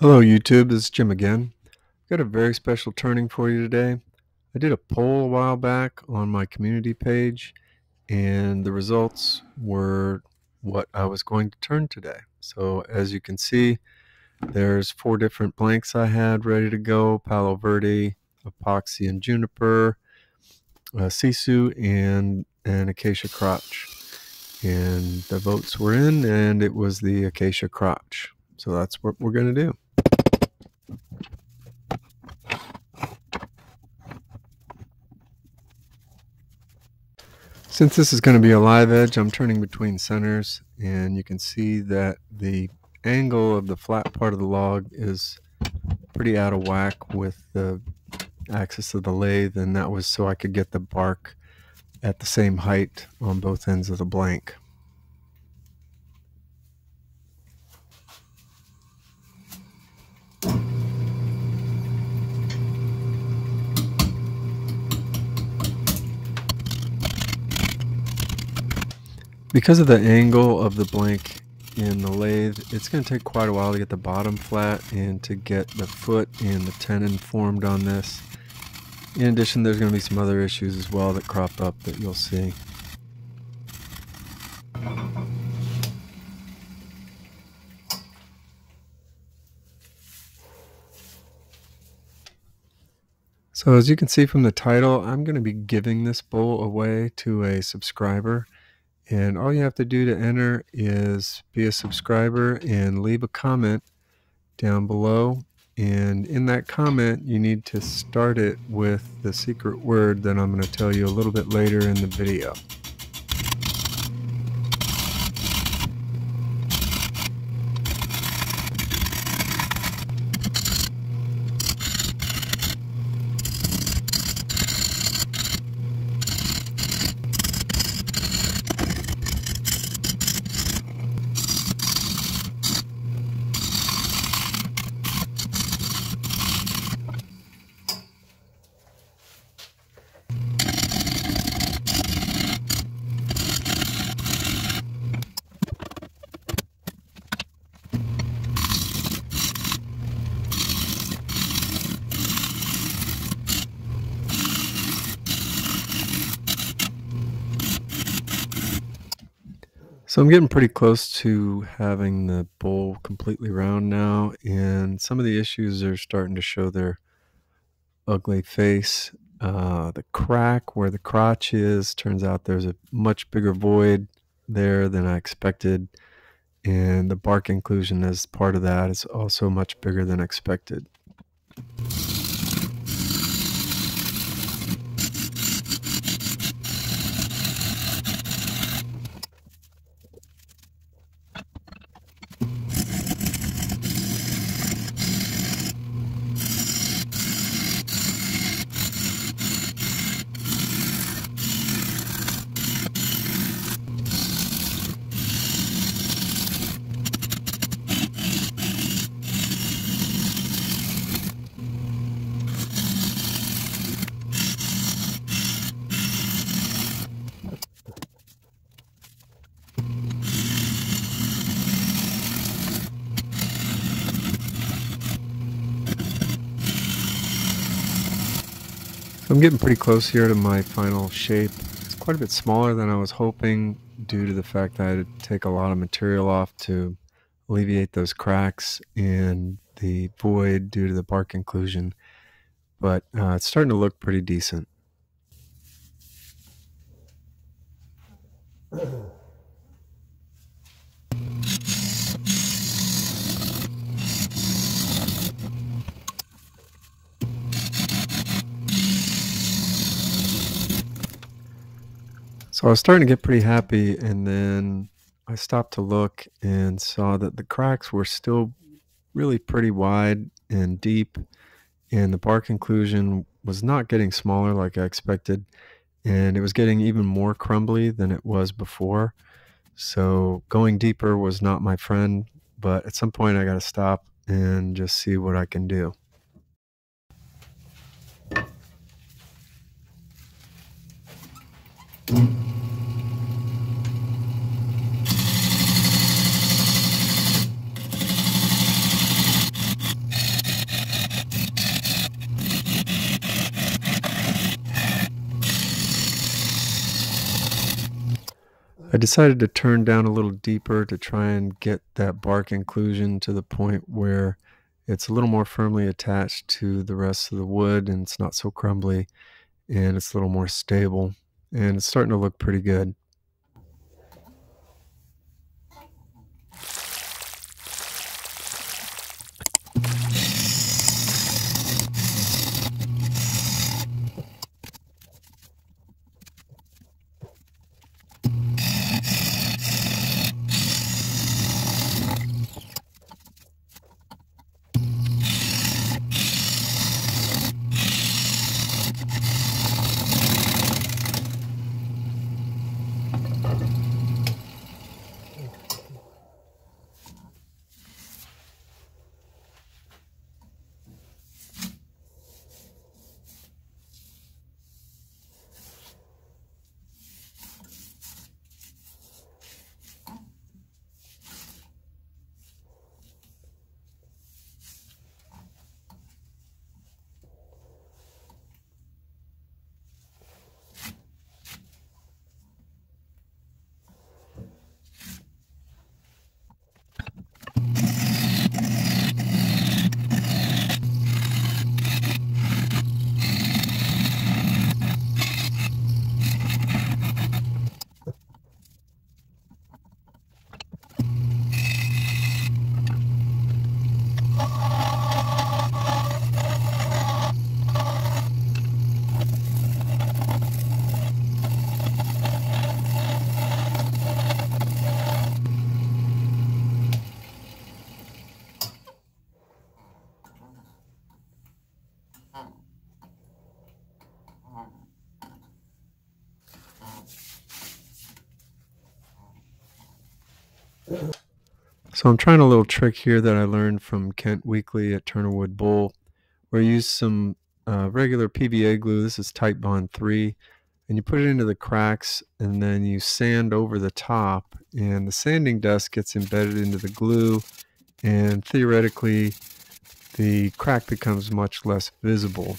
Hello YouTube, this is Jim again. Got a very special turning for you today. I did a poll a while back on my community page and the results were what I was going to turn today. So as you can see, there's four different blanks I had ready to go, Palo Verde, Epoxy and Juniper, uh, Sissoo, and an Acacia Crotch. And the votes were in and it was the Acacia Crotch. So that's what we're going to do. Since this is going to be a live edge, I'm turning between centers and you can see that the angle of the flat part of the log is pretty out of whack with the axis of the lathe and that was so I could get the bark at the same height on both ends of the blank. Because of the angle of the blank in the lathe, it's going to take quite a while to get the bottom flat and to get the foot and the tenon formed on this. In addition, there's going to be some other issues as well that crop up that you'll see. So as you can see from the title, I'm going to be giving this bowl away to a subscriber. And all you have to do to enter is be a subscriber and leave a comment down below. And in that comment, you need to start it with the secret word that I'm going to tell you a little bit later in the video. So I'm getting pretty close to having the bowl completely round now, and some of the issues are starting to show their ugly face. Uh, the crack where the crotch is turns out there's a much bigger void there than I expected, and the bark inclusion as part of that is also much bigger than expected. I'm getting pretty close here to my final shape. It's quite a bit smaller than I was hoping due to the fact that I had to take a lot of material off to alleviate those cracks and the void due to the bark inclusion. But uh, it's starting to look pretty decent. So I was starting to get pretty happy, and then I stopped to look and saw that the cracks were still really pretty wide and deep, and the bark inclusion was not getting smaller like I expected, and it was getting even more crumbly than it was before. So going deeper was not my friend, but at some point I got to stop and just see what I can do. I decided to turn down a little deeper to try and get that bark inclusion to the point where it's a little more firmly attached to the rest of the wood and it's not so crumbly and it's a little more stable and it's starting to look pretty good. So I'm trying a little trick here that I learned from Kent Weakley at Turn a Wood Bowl, where I use some uh, regular PVA glue. This is Titebond 3, and you put it into the cracks, and then you sand over the top, and the sanding dust gets embedded into the glue, and theoretically, the crack becomes much less visible.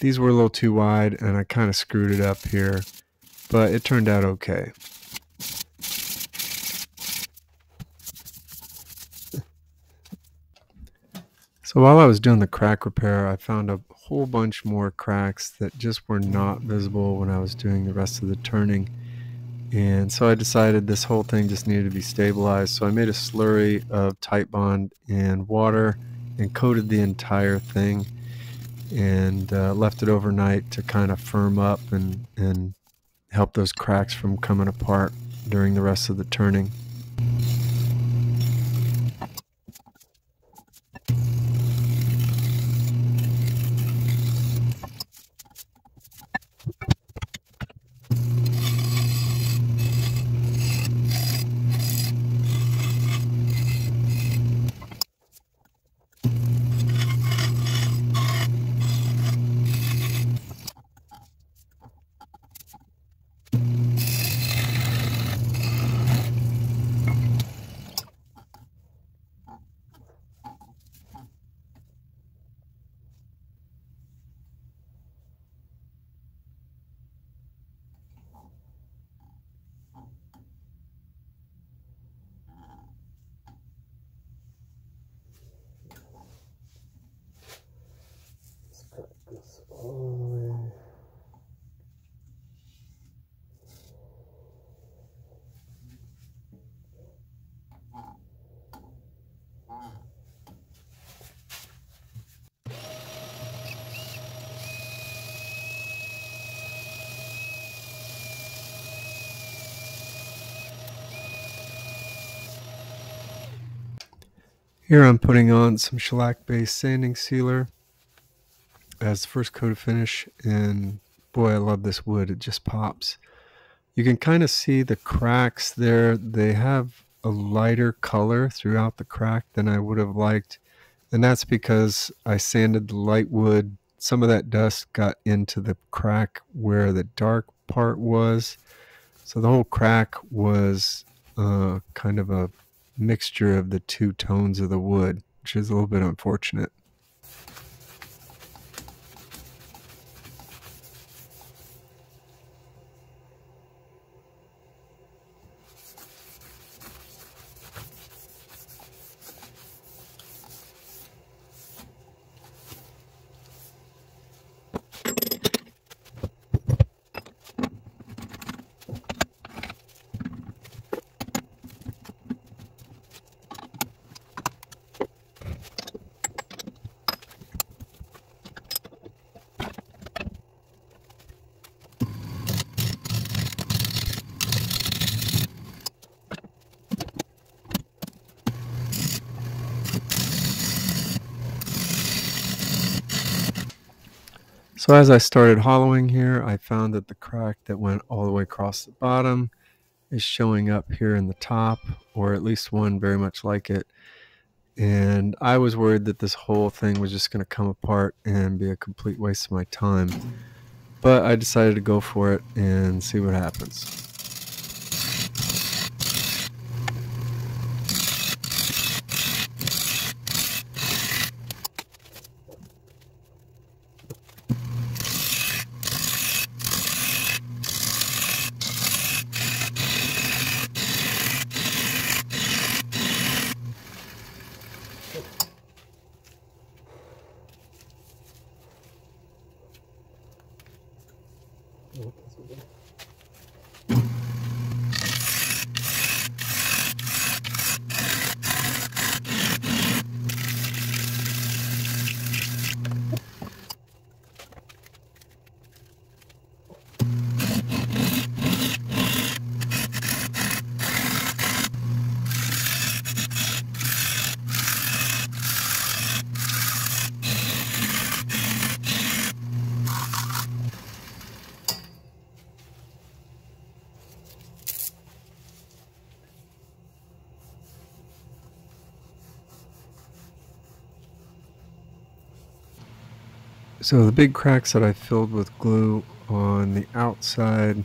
These were a little too wide, and I kind of screwed it up here, but it turned out okay. So while I was doing the crack repair, I found a whole bunch more cracks that just were not visible when I was doing the rest of the turning. And so I decided this whole thing just needed to be stabilized. So I made a slurry of Titebond and water and coated the entire thing and uh, left it overnight to kind of firm up and, and help those cracks from coming apart during the rest of the turning. Here I'm putting on some shellac based sanding sealer. As the first coat of finish and boy I love this wood. It just pops. You can kind of see the cracks there. They have a lighter color throughout the crack than I would have liked and that's because I sanded the light wood. Some of that dust got into the crack where the dark part was. So the whole crack was uh, kind of a mixture of the two tones of the wood, which is a little bit unfortunate. So as I started hollowing here, I found that the crack that went all the way across the bottom is showing up here in the top, or at least one very much like it. And I was worried that this whole thing was just going to come apart and be a complete waste of my time. But I decided to go for it and see what happens. So the big cracks that I filled with glue on the outside,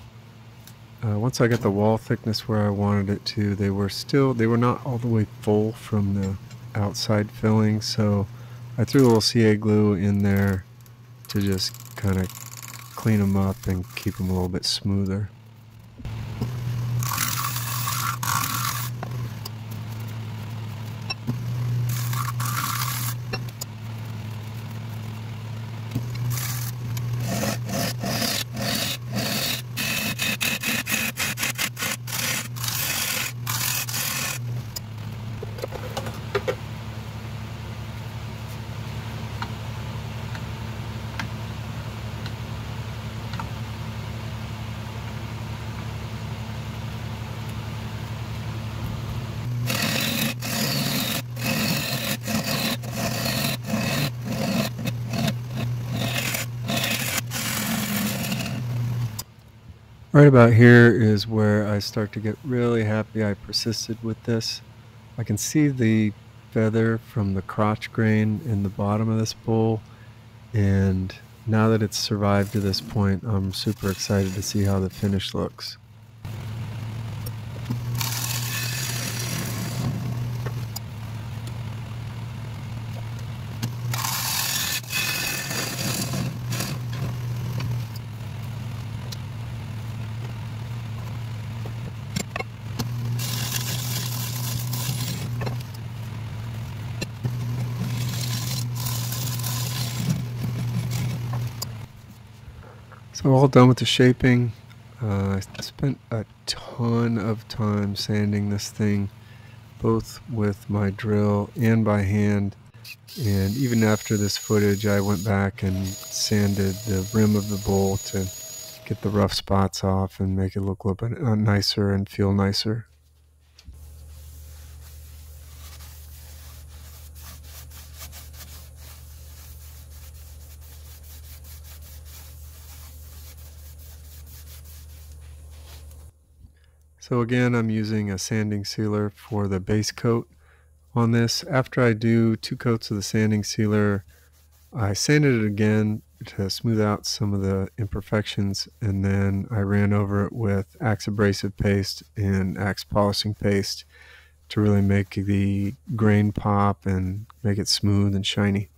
uh, once I got the wall thickness where I wanted it to, they were still, they were not all the way full from the outside filling. So I threw a little CA glue in there to just kind of clean them up and keep them a little bit smoother. Right about here is where I start to get really happy I persisted with this. I can see the feather from the crotch grain in the bottom of this bowl and now that it's survived to this point I'm super excited to see how the finish looks. So all done with the shaping. Uh, I spent a ton of time sanding this thing, both with my drill and by hand. And even after this footage, I went back and sanded the rim of the bowl to get the rough spots off and make it look a little bit uh, nicer and feel nicer. So again, I'm using a sanding sealer for the base coat on this. After I do two coats of the sanding sealer, I sanded it again to smooth out some of the imperfections and then I ran over it with Axe abrasive paste and Axe polishing paste to really make the grain pop and make it smooth and shiny.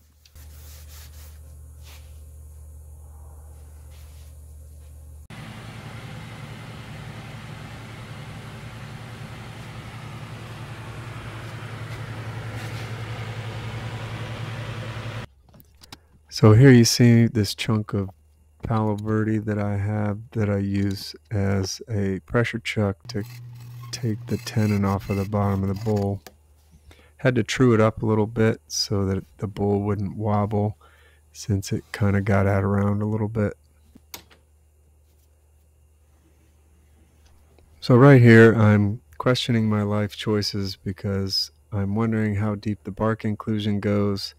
So here you see this chunk of Palo Verde that I have that I use as a pressure chuck to take the tenon off of the bottom of the bowl. Had to true it up a little bit so that the bowl wouldn't wobble since it kind of got out around a little bit. So right here I'm questioning my life choices because I'm wondering how deep the bark inclusion goes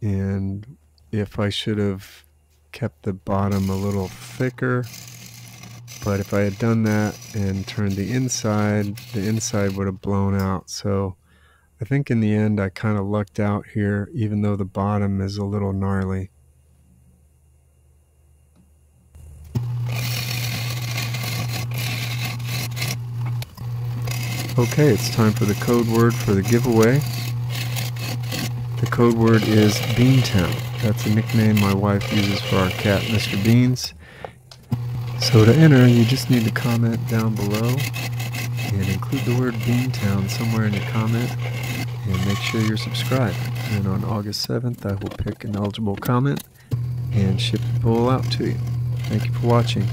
and if I should have kept the bottom a little thicker. But if I had done that and turned the inside, the inside would have blown out. So I think in the end I kind of lucked out here, even though the bottom is a little gnarly. Okay, it's time for the code word for the giveaway. Code word is Beantown. That's a nickname my wife uses for our cat, Mr. Beans. So to enter, you just need to comment down below and include the word Beantown somewhere in your comment and make sure you're subscribed. And on August 7th, I will pick an eligible comment and ship the poll out to you. Thank you for watching.